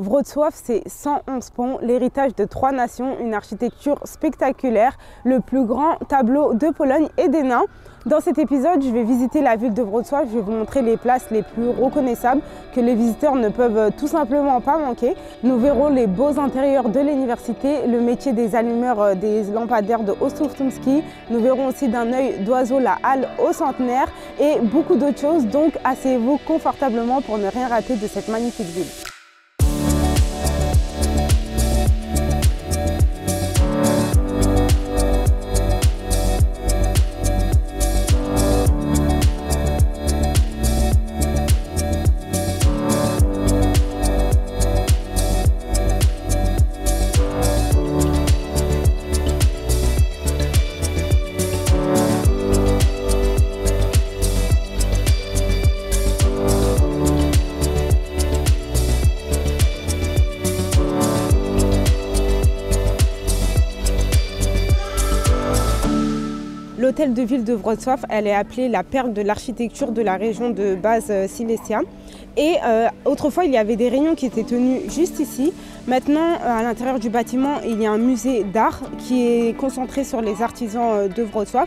Wrocław, c'est 111 ponts, l'héritage de trois nations, une architecture spectaculaire, le plus grand tableau de Pologne et des nains. Dans cet épisode, je vais visiter la ville de Wrocław, je vais vous montrer les places les plus reconnaissables que les visiteurs ne peuvent tout simplement pas manquer. Nous verrons les beaux intérieurs de l'université, le métier des allumeurs euh, des lampadaires de Ostrowtumski. Nous verrons aussi d'un œil d'oiseau la halle au centenaire et beaucoup d'autres choses. Donc asseyez-vous confortablement pour ne rien rater de cette magnifique ville. De ville de Wrocław, elle est appelée la perle de l'architecture de la région de base euh, Silesia. Et euh, autrefois, il y avait des réunions qui étaient tenues juste ici. Maintenant, euh, à l'intérieur du bâtiment, il y a un musée d'art qui est concentré sur les artisans de Wrocław.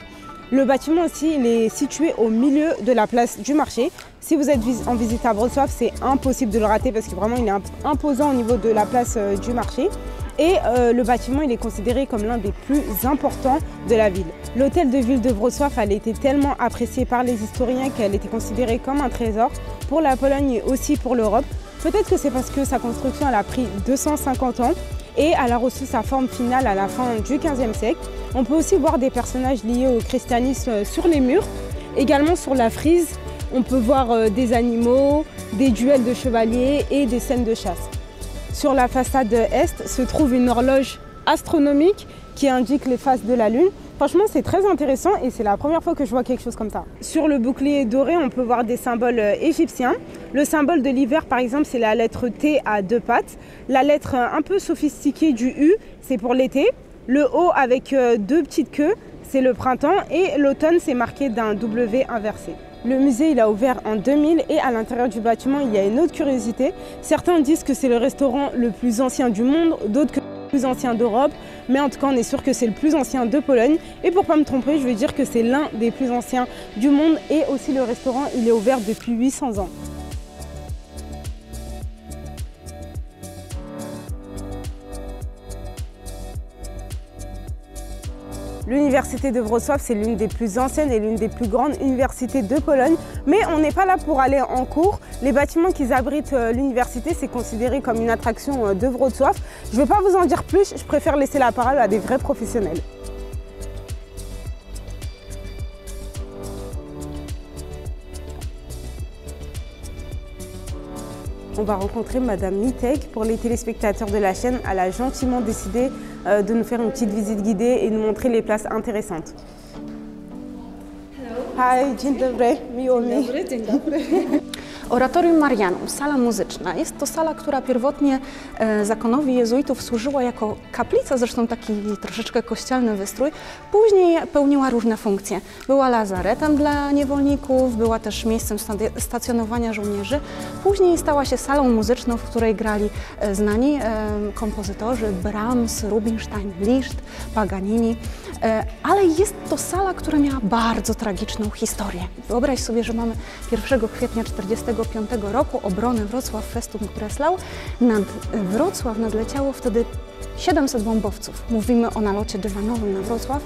Le bâtiment aussi, il est situé au milieu de la place du marché. Si vous êtes en visite à Wrocław, c'est impossible de le rater parce que vraiment, il est imposant au niveau de la place du marché et euh, le bâtiment il est considéré comme l'un des plus importants de la ville. L'hôtel de ville de Wrocław a été tellement apprécié par les historiens qu'elle était considérée comme un trésor pour la Pologne et aussi pour l'Europe. Peut-être que c'est parce que sa construction a pris 250 ans et elle a reçu sa forme finale à la fin du 15e siècle. On peut aussi voir des personnages liés au christianisme sur les murs. Également sur la frise, on peut voir euh, des animaux, des duels de chevaliers et des scènes de chasse. Sur la façade est se trouve une horloge astronomique qui indique les phases de la Lune. Franchement, c'est très intéressant et c'est la première fois que je vois quelque chose comme ça. Sur le bouclier doré, on peut voir des symboles euh, égyptiens. Le symbole de l'hiver, par exemple, c'est la lettre T à deux pattes. La lettre euh, un peu sophistiquée du U, c'est pour l'été. Le O avec euh, deux petites queues, c'est le printemps. Et l'automne, c'est marqué d'un W inversé. Le musée il a ouvert en 2000 et à l'intérieur du bâtiment il y a une autre curiosité. Certains disent que c'est le restaurant le plus ancien du monde, d'autres que le plus ancien d'Europe, mais en tout cas on est sûr que c'est le plus ancien de Pologne. Et pour pas me tromper, je veux dire que c'est l'un des plus anciens du monde et aussi le restaurant il est ouvert depuis 800 ans. L'université de Wrocław, c'est l'une des plus anciennes et l'une des plus grandes universités de Pologne. Mais on n'est pas là pour aller en cours. Les bâtiments qui abritent euh, l'université, c'est considéré comme une attraction euh, de Wrocław. Je ne vais pas vous en dire plus, je préfère laisser la parole à des vrais professionnels. On va rencontrer Madame Mitek. Pour les téléspectateurs de la chaîne, elle a gentiment décidé euh, de nous faire une petite visite guidée et nous montrer les places intéressantes. Hi, dzień dobry, miło mi. Oratorium Marianum, sala muzyczna. Jest to sala, która pierwotnie e, zakonowi jezuitów służyła jako kaplica, zresztą taki troszeczkę kościelny wystrój. Później pełniła różne funkcje. Była lazaretem dla niewolników, była też miejscem stacjonowania żołnierzy. Później stała się salą muzyczną, w której grali e, znani e, kompozytorzy Brahms, Rubinstein, Liszt, Paganini. Ale jest to sala, która miała bardzo tragiczną historię. Wyobraź sobie, że mamy 1 kwietnia 40 1945 roku obronę Wrocław Festung Breslau. Nad Wrocław nadleciało wtedy 700 bombowców. Mówimy o nalocie dywanowym na Wrocław.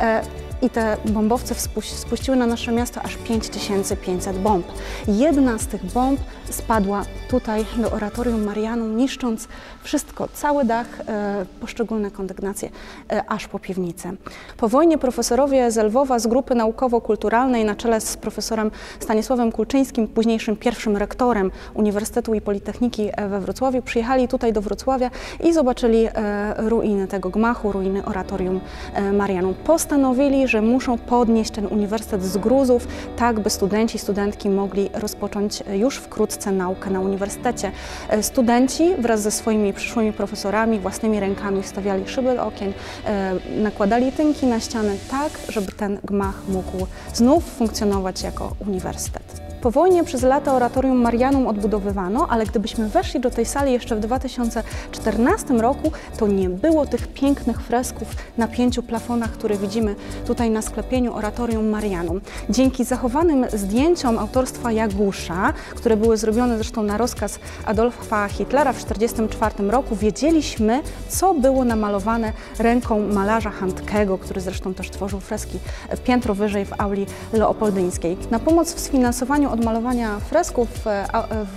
E, i te bombowce spuściły na nasze miasto aż 5500 bomb. Jedna z tych bomb spadła tutaj do oratorium Marianum, niszcząc wszystko, cały dach, e, poszczególne kondygnacje, e, aż po piwnicę. Po wojnie profesorowie z Lwowa z grupy naukowo-kulturalnej na czele z profesorem Stanisławem Kulczyńskim, późniejszym pierwszym rektorem Uniwersytetu i Politechniki we Wrocławiu, przyjechali tutaj do Wrocławia i zobaczyli e, ruiny tego gmachu, ruiny oratorium e, Marianum. Postanowili, że muszą podnieść ten uniwersytet z gruzów, tak by studenci i studentki mogli rozpocząć już wkrótce naukę na uniwersytecie. E, studenci wraz ze swoimi przyszłymi profesorami własnymi rękami wstawiali szyby do okien, e, nakładali tynki na ściany tak, żeby ten gmach mógł znów funkcjonować jako uniwersytet. Po wojnie przez lata oratorium Marianum odbudowywano, ale gdybyśmy weszli do tej sali jeszcze w 2014 roku, to nie było tych pięknych fresków na pięciu plafonach, które widzimy tutaj na sklepieniu oratorium Marianum. Dzięki zachowanym zdjęciom autorstwa Jagusza, które były zrobione zresztą na rozkaz Adolfa Hitlera w 1944 roku, wiedzieliśmy, co było namalowane ręką malarza Handkego, który zresztą też tworzył freski piętro wyżej w auli leopoldyńskiej. Na pomoc w sfinansowaniu odmalowania fresków e,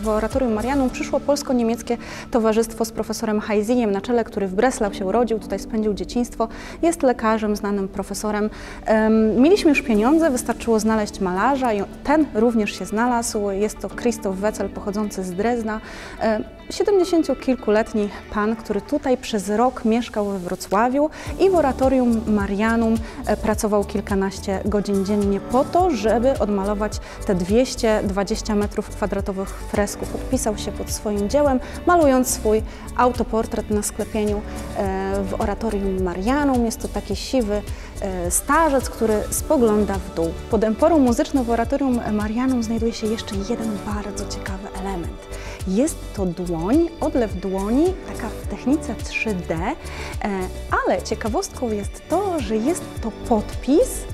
w oratorium Marianum przyszło polsko-niemieckie towarzystwo z profesorem Hajzijem na czele, który w Breslau się urodził, tutaj spędził dzieciństwo, jest lekarzem, znanym profesoram. Mieliśmy już pieniądze, wystarczyło znaleźć malarza i ten również się znalazł. Jest to Krzysztof Wecel pochodzący z Drezna. 70-kilkuletni pan, który tutaj przez rok mieszkał we Wrocławiu i w oratorium Marianum e, pracował kilkanaście godzin dziennie po to, żeby odmalować te 220 metrów kwadratowych fresków. Podpisał się pod swoim dziełem, malując swój autoportret na sklepieniu e, w oratorium Marianum. Jest to taki siwy e, starzec, który spogląda w dół. Pod emporą muzyczną w oratorium Marianum znajduje się jeszcze jeden bardzo ciekawy element. Jest to dłoń, odlew dłoni, taka w technice 3D, e, ale ciekawostką jest to, że jest to podpis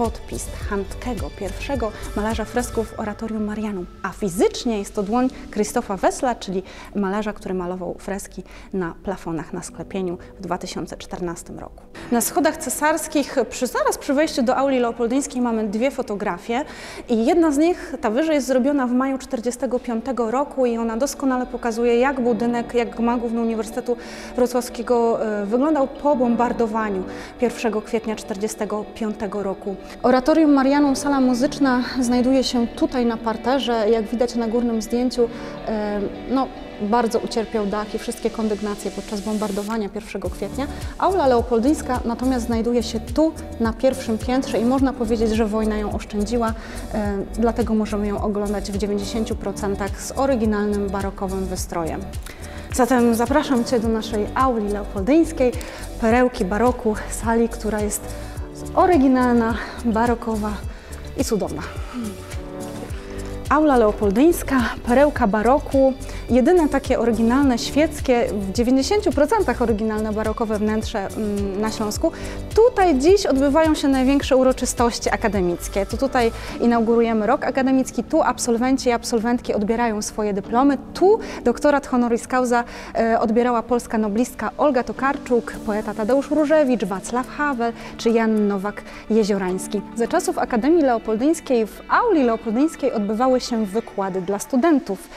podpis Handkego, pierwszego malarza fresków w Oratorium Marianum, a fizycznie jest to dłoń Krzysztofa Wessla, czyli malarza, który malował freski na plafonach na sklepieniu w 2014 roku. Na schodach cesarskich, przy, zaraz przy wejściu do auli leopoldyńskiej mamy dwie fotografie i jedna z nich, ta wyżej, jest zrobiona w maju 1945 roku i ona doskonale pokazuje, jak budynek, jak ma Główny Uniwersytetu Wrocławskiego e, wyglądał po bombardowaniu 1 kwietnia 1945 roku. Oratorium Marianum, sala muzyczna, znajduje się tutaj na parterze. Jak widać na górnym zdjęciu, e, no, bardzo ucierpiał dach i wszystkie kondygnacje podczas bombardowania 1 kwietnia. Aula Leopoldyńska natomiast znajduje się tu na pierwszym piętrze i można powiedzieć, że wojna ją oszczędziła, e, dlatego możemy ją oglądać w 90% z oryginalnym barokowym wystrojem. Zatem zapraszam Cię do naszej auli leopoldyńskiej, perełki baroku, sali, która jest oryginalna, barokowa i cudowna. Aula Leopoldyńska, perełka baroku, jedyne takie oryginalne świeckie, w 90% oryginalne barokowe wnętrze mm, na Śląsku. Tutaj dziś odbywają się największe uroczystości akademickie. Tu tutaj inaugurujemy rok akademicki, tu absolwenci i absolwentki odbierają swoje dyplomy, tu doktorat honoris causa e, odbierała polska noblistka Olga Tokarczuk, poeta Tadeusz Różewicz, Wacław Havel czy Jan Nowak-Jeziorański. Za czasów Akademii Leopoldyńskiej w auli leopoldyńskiej odbywały się wykłady dla studentów.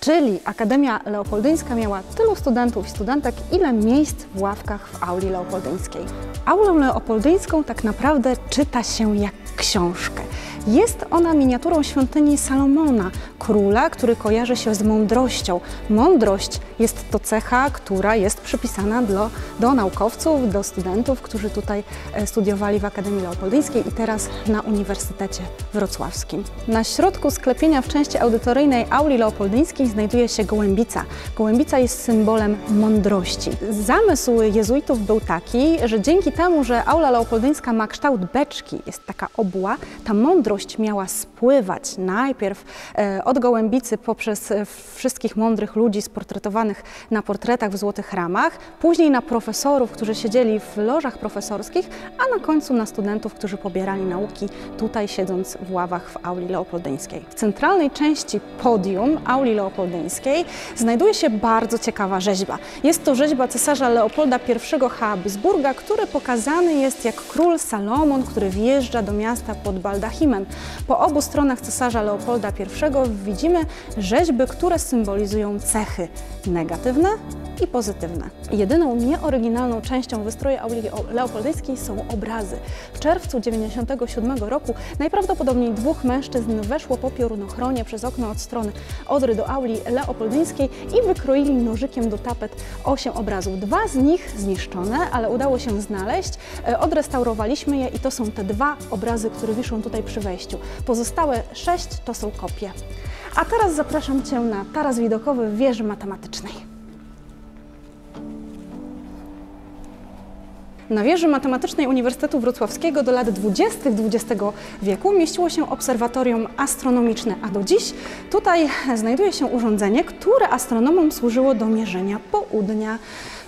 Czyli Akademia Leopoldyńska miała tylu studentów i studentek, ile miejsc w ławkach w auli leopoldyńskiej. Aulę leopoldyńską tak naprawdę czyta się jak książkę. Jest ona miniaturą świątyni Salomona, króla, który kojarzy się z mądrością. Mądrość jest to cecha, która jest przypisana do, do naukowców, do studentów, którzy tutaj e, studiowali w Akademii Leopoldyńskiej i teraz na Uniwersytecie Wrocławskim. Na środku sklepienia w części audytoryjnej auli leopoldyńskiej znajduje się gołębica. Gołębica jest symbolem mądrości. Zamysł jezuitów był taki, że dzięki temu, że aula leopoldyńska ma kształt beczki, jest taka obła, ta mądrość miała spływać najpierw e, od gołębicy poprzez e, wszystkich mądrych ludzi sportretowanych na portretach w złotych ramach, później na profesorów, którzy siedzieli w lożach profesorskich, a na końcu na studentów, którzy pobierali nauki tutaj siedząc w ławach w auli leopoldyńskiej. W centralnej części podium auli leopoldyńskiej znajduje się bardzo ciekawa rzeźba. Jest to rzeźba cesarza Leopolda I Habsburga, który pokazany jest jak król Salomon, który wjeżdża do miasta pod baldachimem. Po obu stronach cesarza Leopolda I widzimy rzeźby, które symbolizują cechy negatywne i pozytywne. Jedyną nieoryginalną częścią wystroju auli leopoldyjskiej są obrazy. W czerwcu 1997 roku najprawdopodobniej dwóch mężczyzn weszło po piorunochronie przez okno od strony Odry do auli leopoldyńskiej i wykroili nożykiem do tapet osiem obrazów. Dwa z nich zniszczone, ale udało się znaleźć. E, odrestaurowaliśmy je i to są te dwa obrazy, które wiszą tutaj przy wejściu. Pozostałe sześć to są kopie. A teraz zapraszam Cię na taras widokowy wieży matematycznej. Na wieży matematycznej Uniwersytetu Wrocławskiego do lat 20. XX wieku mieściło się obserwatorium astronomiczne, a do dziś tutaj znajduje się urządzenie, które astronomom służyło do mierzenia południa.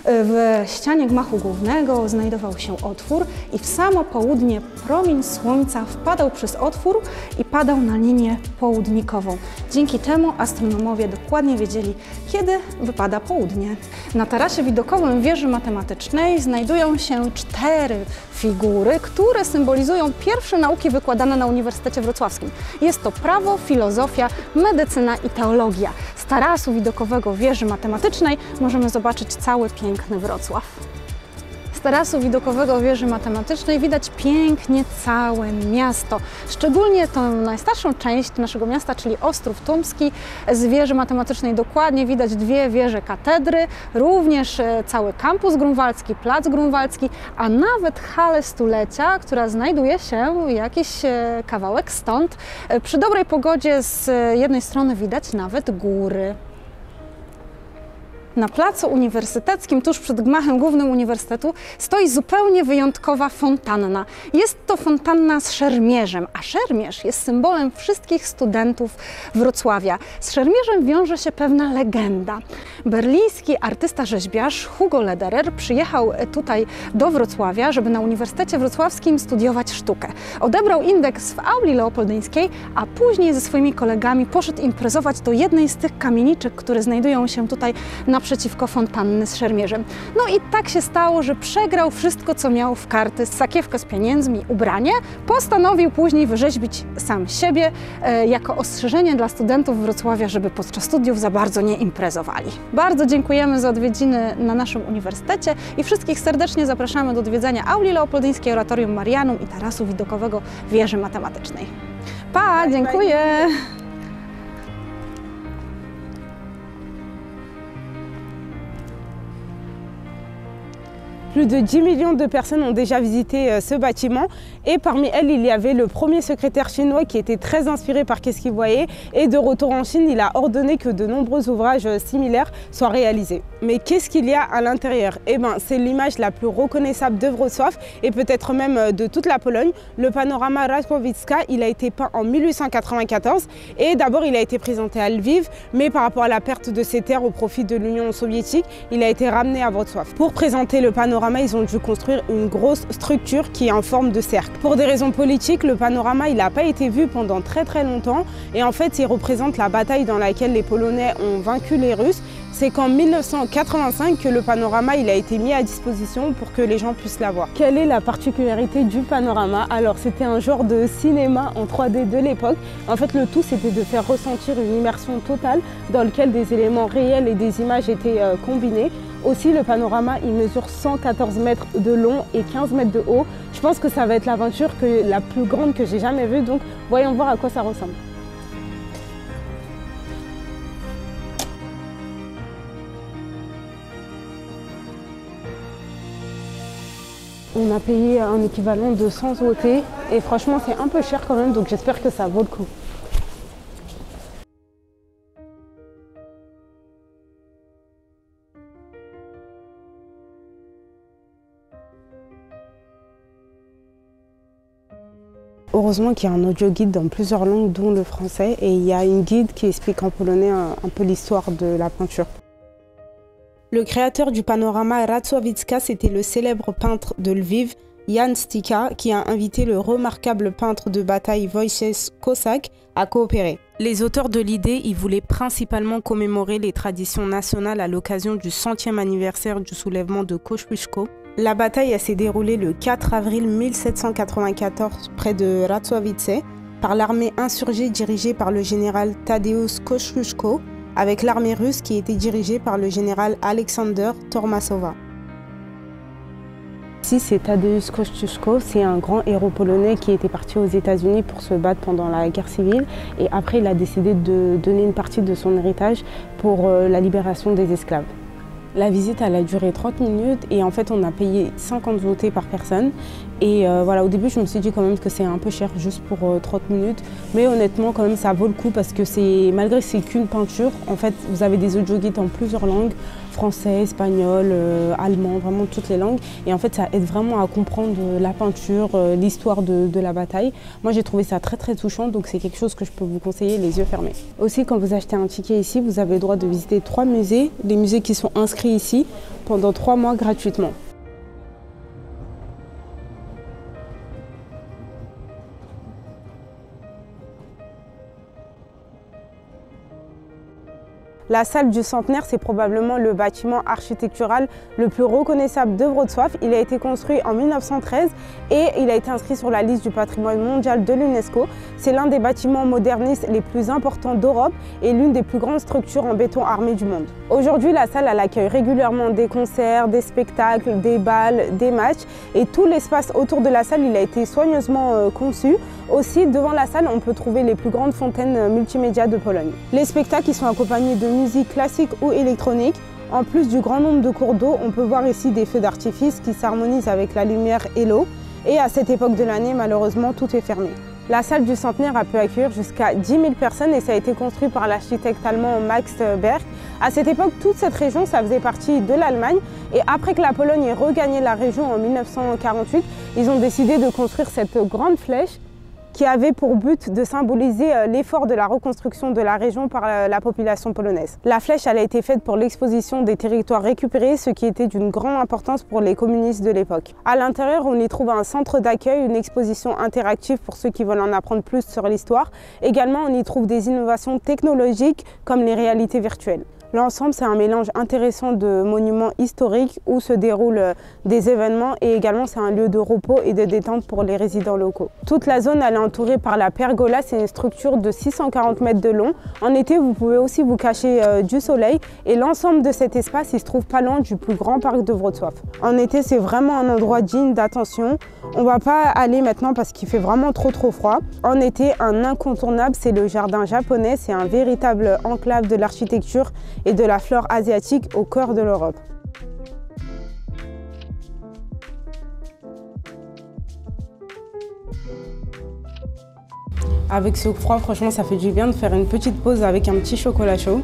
W ścianie gmachu głównego znajdował się otwór i w samo południe promień słońca wpadał przez otwór i padał na linię południkową. Dzięki temu astronomowie dokładnie wiedzieli, kiedy wypada południe. Na tarasie widokowym wieży matematycznej znajdują się cztery figury, które symbolizują pierwsze nauki wykładane na Uniwersytecie Wrocławskim. Jest to prawo, filozofia, medycyna i teologia. Tarasu widokowego wieży matematycznej możemy zobaczyć cały piękny Wrocław tarasu widokowego wieży matematycznej widać pięknie całe miasto. Szczególnie tą najstarszą część naszego miasta, czyli Ostrów Tumski. Z wieży matematycznej dokładnie widać dwie wieże katedry, również e, cały kampus grunwaldzki, plac grunwaldzki, a nawet halę stulecia, która znajduje się jakiś e, kawałek stąd. E, przy dobrej pogodzie z jednej strony widać nawet góry. Na placu uniwersyteckim, tuż przed gmachem głównym uniwersytetu, stoi zupełnie wyjątkowa fontanna. Jest to fontanna z szermierzem, a szermierz jest symbolem wszystkich studentów Wrocławia. Z szermierzem wiąże się pewna legenda. Berliński artysta-rzeźbiarz Hugo Lederer przyjechał tutaj do Wrocławia, żeby na Uniwersytecie Wrocławskim studiować sztukę. Odebrał indeks w auli leopoldyńskiej, a później ze swoimi kolegami poszedł imprezować do jednej z tych kamieniczek, które znajdują się tutaj na naprzeciwko fontanny z szermierzem. No i tak się stało, że przegrał wszystko, co miał w karty, sakiewkę z pieniędzmi, ubranie. Postanowił później wyrzeźbić sam siebie e, jako ostrzeżenie dla studentów Wrocławia, żeby podczas studiów za bardzo nie imprezowali. Bardzo dziękujemy za odwiedziny na naszym uniwersytecie i wszystkich serdecznie zapraszamy do odwiedzania auli leopoldyńskiej Oratorium Marianum i tarasu widokowego wieży matematycznej. Pa, dziękuję! Plus de 10 millions de personnes ont déjà visité euh, ce bâtiment et parmi elles, il y avait le premier secrétaire chinois qui était très inspiré par qu'est-ce qu'il voyait et de retour en Chine, il a ordonné que de nombreux ouvrages euh, similaires soient réalisés. Mais qu'est-ce qu'il y a à l'intérieur? Eh bien, c'est l'image la plus reconnaissable de Wrocław et peut-être même euh, de toute la Pologne. Le panorama Raspowicka, il a été peint en 1894 et d'abord il a été présenté à Lviv, mais par rapport à la perte de ses terres au profit de l'Union soviétique, il a été ramené à Wrocław. Pour présenter le panorama ils ont dû construire une grosse structure qui est en forme de cercle. Pour des raisons politiques, le panorama il n'a pas été vu pendant très très longtemps et en fait il représente la bataille dans laquelle les Polonais ont vaincu les Russes. C'est qu'en 1985 que le panorama il a été mis à disposition pour que les gens puissent la voir. Quelle est la particularité du panorama? Alors c'était un genre de cinéma en 3D de l'époque. En fait le tout c'était de faire ressentir une immersion totale dans lequel des éléments réels et des images étaient euh, combinés. Aussi, le panorama, il mesure 114 mètres de long et 15 mètres de haut. Je pense que ça va être l'aventure la plus grande que j'ai jamais vue, donc voyons voir à quoi ça ressemble. On a payé un équivalent de 100 OT et franchement c'est un peu cher quand même donc j'espère que ça vaut le coup. Heureusement qu'il y a un audio guide dans plusieurs langues, dont le français, et il y a une guide qui explique en polonais un, peu l'histoire de la peinture. Le créateur du panorama Racławicka, c'était le célèbre peintre de Lviv, Jan Stika, qui a invité le remarquable peintre de bataille Wojciech Kosak à coopérer. Les auteurs de l'idée y voulaient principalement commémorer les traditions nationales à l'occasion du centième anniversaire du soulèvement de Kosciuszko, la bataille s'est déroulée le 4 avril 1794 près de Racowice par l'armée insurgée dirigée par le général Tadeusz Kosciuszko avec l'armée russe qui était dirigée par le général Alexander Tormasova. Ici, c'est Tadeusz Kosciuszko, c'est un grand héros polonais qui était parti aux États-Unis pour se battre pendant la guerre civile et après il a décidé de donner une partie de son héritage pour euh, la libération des esclaves. La visite, a duré 30 minutes et en fait, on a payé 50 zlotés par personne. Et euh, voilà, au début, je me suis dit quand même que c'est un peu cher juste pour 30 euh, minutes. Mais honnêtement, quand même, ça vaut le coup parce que c'est, malgré que c'est qu'une peinture, en fait, vous avez des audio guides en plusieurs langues français, espagnol, euh, allemand, vraiment toutes les langues. Et en fait, ça aide vraiment à comprendre la peinture, l'histoire de, de, la bataille. Moi, j'ai trouvé ça très très touchant, donc c'est quelque chose que je peux vous conseiller les yeux fermés. Aussi, quand vous achetez un ticket ici, vous avez le droit de visiter trois musées, les musées qui sont inscrits ici, pendant trois mois gratuitement. La salle du centenaire, c'est probablement le bâtiment architectural le plus reconnaissable de Wrocław. Il a été construit en 1913 et il a été inscrit sur la liste du patrimoine mondial de l'UNESCO. C'est l'un des bâtiments modernistes les plus importants d'Europe et l'une des plus grandes structures en béton armé du monde. Aujourd'hui, la salle accueille régulièrement des concerts, des spectacles, des balles, des matchs et tout l'espace autour de la salle il a été soigneusement euh, conçu. Aussi, devant la salle, on peut trouver les plus grandes fontaines euh, multimédia de Pologne. Les spectacles sont accompagnés de musique classique ou électronique. En plus du grand nombre de cours d'eau, on peut voir ici des feux d'artifice qui s'harmonisent avec la lumière et l'eau. Et à cette époque de l'année, malheureusement, tout est fermé. La salle du centenaire a pu accueillir jusqu'à 10 000 personnes et ça a été construit par l'architecte allemand Max Berg. À cette époque, toute cette région, ça faisait partie de l'Allemagne. Et après que la Pologne ait regagné la région en 1948, ils ont décidé de construire cette grande flèche qui avait pour but de symboliser euh, l'effort de la reconstruction de la région par euh, la population polonaise. La flèche a été faite pour l'exposition des territoires récupérés, ce qui était d'une grande importance pour les communistes de l'époque. À l'intérieur, on y trouve un centre d'accueil, une exposition interactive pour ceux qui veulent en apprendre plus sur l'histoire. Également, on y trouve des innovations technologiques comme les réalités virtuelles. L'ensemble, c'est un mélange intéressant de monuments historiques où se déroulent euh, des événements et également c'est un lieu de repos et de détente pour les résidents locaux. Toute la zone elle est entourée par la pergola, c'est une structure de 640 mètres de long. En été, vous pouvez aussi vous cacher euh, du soleil et l'ensemble de cet espace, il se trouve pas loin du plus grand parc de Wrocław. En été, c'est vraiment un endroit digne d'attention. On va pas aller maintenant parce qu'il fait vraiment trop trop froid. En été, un incontournable, c'est le jardin japonais. C'est un véritable enclave de l'architecture et de la flore asiatique au cœur de l'Europe. Avec ce froid, franchement, ça fait du bien de faire une petite pause avec un petit chocolat chaud.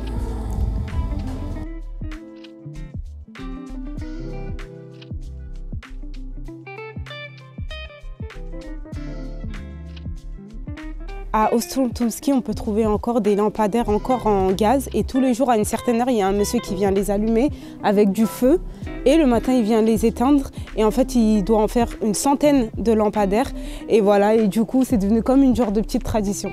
À Ostroltumski, on peut trouver encore des lampadaires encore en gaz. Et tous les jours à une certaine heure, il y a un monsieur qui vient les allumer avec du feu. Et le matin, il vient les éteindre. Et en fait, il doit en faire une centaine de lampadaires. Et voilà, et du coup, c'est devenu comme une genre de petite tradition.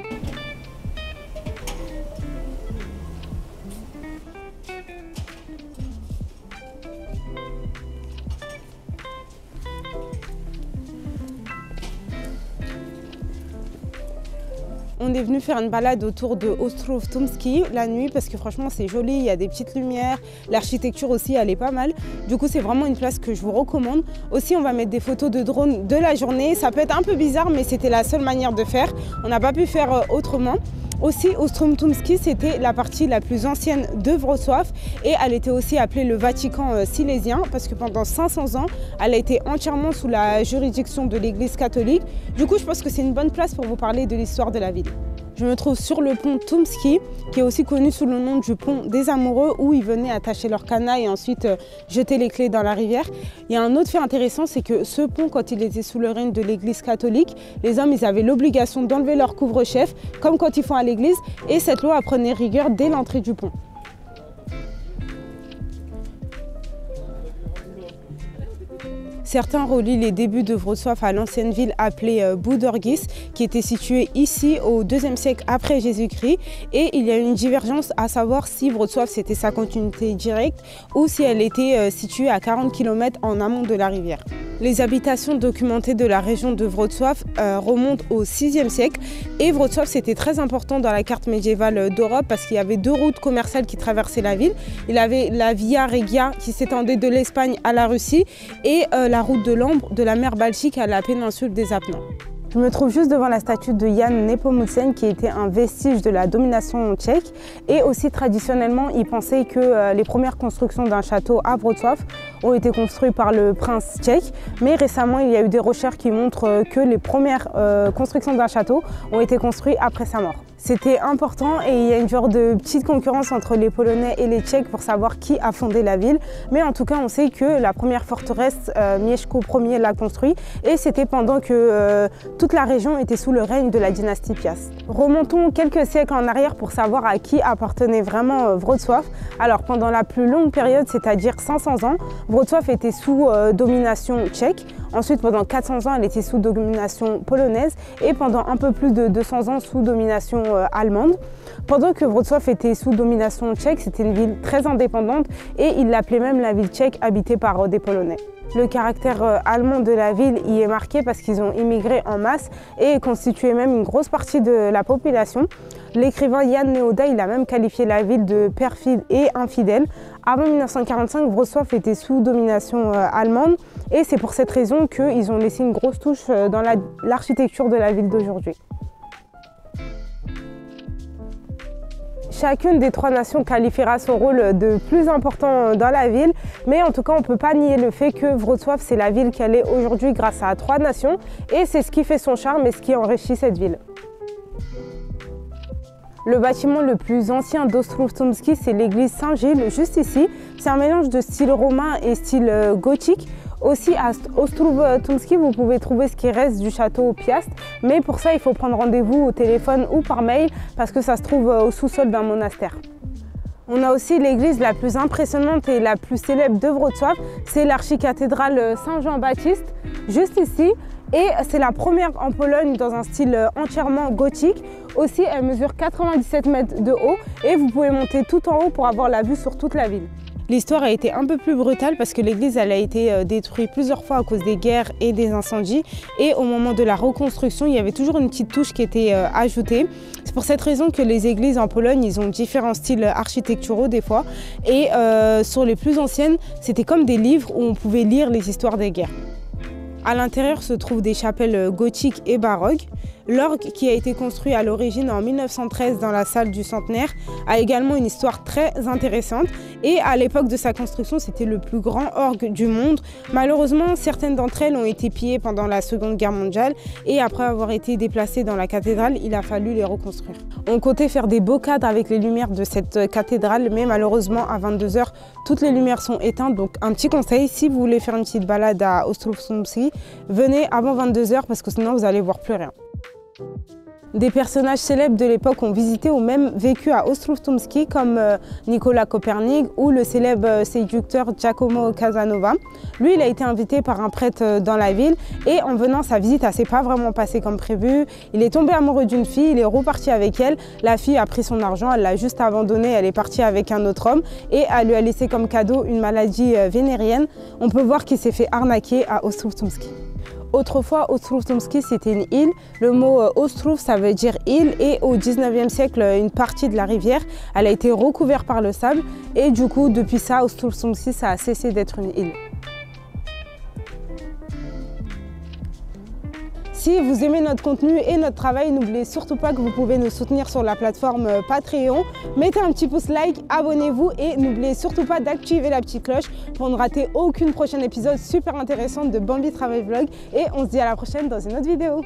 Est venu faire une balade autour de Ostrov Tumski la nuit parce que franchement c'est joli, il y a des petites lumières, l'architecture aussi elle est pas mal. Du coup c'est vraiment une place que je vous recommande. Aussi on va mettre des photos de drone de la journée. Ça peut être un peu bizarre mais c'était la seule manière de faire. On n'a pas pu faire euh, autrement. Aussi, Ostromtumski, c'était la partie la plus ancienne de Wrocław et elle était aussi appelée le Vatican euh, silésien parce que pendant 500 ans, elle a été entièrement sous la juridiction de l'Église catholique. Du coup, je pense que c'est une bonne place pour vous parler de l'histoire de la ville. Je me trouve sur le pont Tumski, qui est aussi connu sous le nom du pont des amoureux, où ils venaient attacher leur canaille et ensuite euh, jeter les clés dans la rivière. Il y a un autre fait intéressant, c'est que ce pont, quand il était sous le règne de l'église catholique, les hommes ils avaient l'obligation d'enlever leur couvre-chef, comme quand ils font à l'église, et cette loi apprenait rigueur dès l'entrée du pont. Certains relient les débuts de Wrocław à l'ancienne ville appelée euh, Boudorgis, qui était située ici au IIe siècle après Jésus-Christ. Et il y a une divergence à savoir si Wrocław c'était sa continuité directe ou si elle était euh, située à 40 km en amont de la rivière. Les habitations documentées de la région de Wrocław euh, remontent au VIe siècle et Wrocław c'était très important dans la carte médiévale d'Europe parce qu'il y avait deux routes commerciales qui traversaient la ville. Il y avait la Via Regia qui s'étendait de l'Espagne à la Russie et la la route de l'Ambre de la mer Baltique à la péninsule des Apennins. Je me trouve juste devant la statue de Jan Nepomucen qui était un vestige de la domination tchèque et aussi traditionnellement il pensait que euh, les premières constructions d'un château à Wrocław ont été construits par le prince tchèque. Mais récemment, il y a eu des recherches qui montrent que les premières constructions d'un château ont été construites après sa mort. C'était important et il y a une genre de petite concurrence entre les Polonais et les Tchèques pour savoir qui a fondé la ville. Mais en tout cas, on sait que la première forteresse, euh, Mieszko Ier l'a construite et c'était pendant que euh, toute la région était sous le règne de la dynastie Piast. Remontons quelques siècles en arrière pour savoir à qui appartenait vraiment euh, Wrocław. Alors pendant la plus longue période, c'est-à-dire 500 ans, Wrocław était sous euh, domination tchèque. Ensuite, pendant 400 ans, elle était sous domination polonaise et pendant un peu plus de 200 ans sous domination allemande. Pendant que Wrocław était sous domination tchèque, c'était une ville très indépendante et il l'appelait même la ville tchèque habitée par euh, des Polonais. Le caractère euh, allemand de la ville y est marqué parce qu'ils ont immigré en masse et constituaient même une grosse partie de la population. L'écrivain Jan Neoda, a même qualifié la ville de perfide et infidèle. Avant 1945, Wrocław était sous domination allemande et c'est pour cette raison qu'ils ont laissé une grosse touche dans l'architecture de la ville d'aujourd'hui. Chacune des trois nations qualifiera son rôle de plus important dans la ville, mais en tout cas on ne peut pas nier le fait que Wrocław c'est la ville qu'elle est aujourd'hui grâce à trois nations et c'est ce qui fait son charme et ce qui enrichit cette ville. Le bâtiment le plus ancien d'Ostrów c'est l'église Saint-Gilles, juste ici. C'est un mélange de style romain et style euh, gothique. Aussi à Ostrów-Tumski, vous pouvez trouver ce qui reste du château Piast, mais pour ça, il faut prendre rendez-vous au téléphone ou par mail parce que ça se trouve euh, au sous-sol d'un monastère. On a aussi l'église la plus impressionnante et la plus célèbre de Wrocław, c'est l'archicathédrale Saint-Jean-Baptiste, juste ici. Et c'est la première en Pologne dans un style euh, entièrement gothique. Aussi, elle mesure 97 mètres de haut et vous pouvez monter tout en haut pour avoir la vue sur toute la ville. L'histoire a été un peu plus brutale parce que l'église a été euh, détruite plusieurs fois à cause des guerres et des incendies. Et au moment de la reconstruction, il y avait toujours une petite touche qui était euh, ajoutée. C'est pour cette raison que les églises en Pologne, ils ont différents styles architecturaux des fois. Et euh, sur les plus anciennes, c'était comme des livres où on pouvait lire les histoires des guerres. À l'intérieur se trouvent des chapelles gothiques et baroques. L'orgue, qui a été construit à l'origine en 1913 dans la salle du centenaire, a également une histoire très intéressante. Et à l'époque de sa construction, c'était le plus grand orgue du monde. Malheureusement, certaines d'entre elles ont été pillées pendant la Seconde Guerre mondiale et après avoir été déplacées dans la cathédrale, il a fallu les reconstruire. On comptait faire des beaux cadres avec les lumières de cette cathédrale, mais malheureusement, à 22h, toutes les lumières sont éteintes. Donc, un petit conseil, si vous voulez faire une petite balade à Ostrów venez avant 22h parce que sinon, vous allez voir plus rien. Des personnages célèbres de l'époque ont visité ou même vécu à Ostrów-Tumski comme euh, Nicolas Copernic ou le célèbre euh, séducteur Giacomo Casanova. Lui, il a été invité par un prêtre euh, dans la ville et en venant, sa visite, ne s'est pas vraiment passée comme prévu. Il est tombé amoureux d'une fille, il est reparti avec elle. La fille a pris son argent, elle l'a juste abandonné, elle est partie avec un autre homme et elle lui a laissé comme cadeau une maladie vénérienne. On peut voir qu'il s'est fait arnaquer à Ostrów-Tumski. Autrefois, Ostrów-Tumski, c'était une île. Le mot euh, Ostrów, ça veut dire île. Et au 19e siècle, une partie de la rivière, elle a été recouverte par le sable. Et du coup, depuis ça, Ostrów-Tumski, ça a cessé d'être une île. Si vous aimez notre contenu et notre travail, n'oubliez surtout pas que vous pouvez nous soutenir sur la plateforme euh, Patreon. Mettez un petit pouce like, abonnez-vous et n'oubliez surtout pas d'activer la petite cloche pour ne rater aucune prochaine épisode super intéressant de Bambi Travail Vlog. Et on se dit à la prochaine dans une autre vidéo.